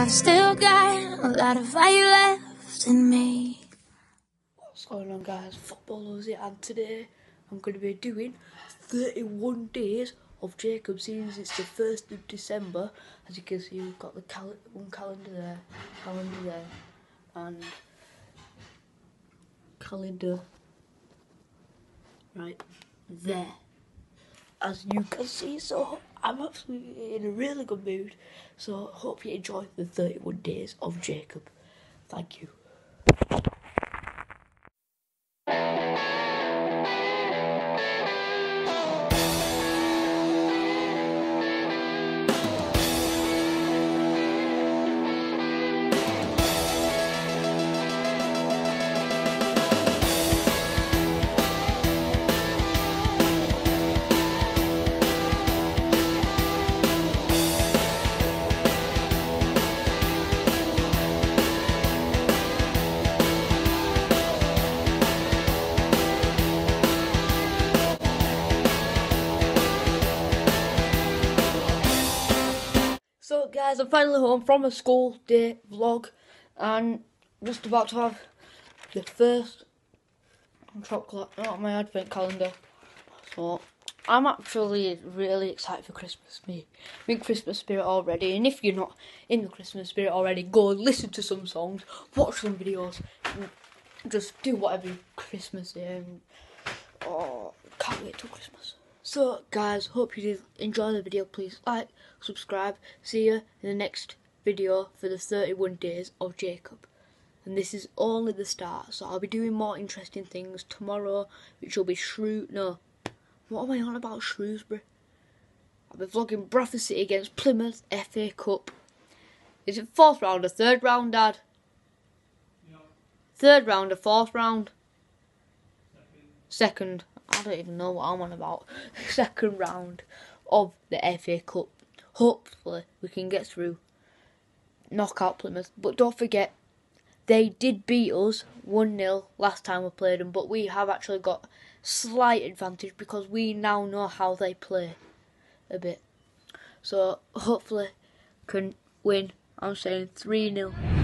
I've still got a lot of fire left in me. What's going on guys, Football Uzi and today I'm going to be doing 31 days of Jacob since it's the 1st of December. As you can see we've got the cal one calendar there, calendar there and calendar right there. As you can see, so I'm absolutely in a really good mood. So hope you enjoy the 31 days of Jacob. Thank you. So guys, I'm finally home from a school day vlog and just about to have the first chocolate out my advent calendar. So I'm actually really excited for Christmas. Me, I'm in Christmas spirit already. And if you're not in the Christmas spirit already, go listen to some songs, watch some videos, just do whatever Christmas is. Oh, can't wait till Christmas. So, guys, hope you did enjoy the video. Please like, subscribe. See you in the next video for the 31 days of Jacob. And this is only the start, so I'll be doing more interesting things tomorrow, which will be Shrew. No, what am I on about Shrewsbury? I'll be vlogging Bradford City against Plymouth FA Cup. Is it fourth round or third round, Dad? Third round or fourth round? Second. I don't even know what I'm on about. Second round of the FA Cup. Hopefully we can get through. Knock out Plymouth. But don't forget, they did beat us 1 0 last time we played them, but we have actually got slight advantage because we now know how they play a bit. So hopefully can win. I'm saying 3 0.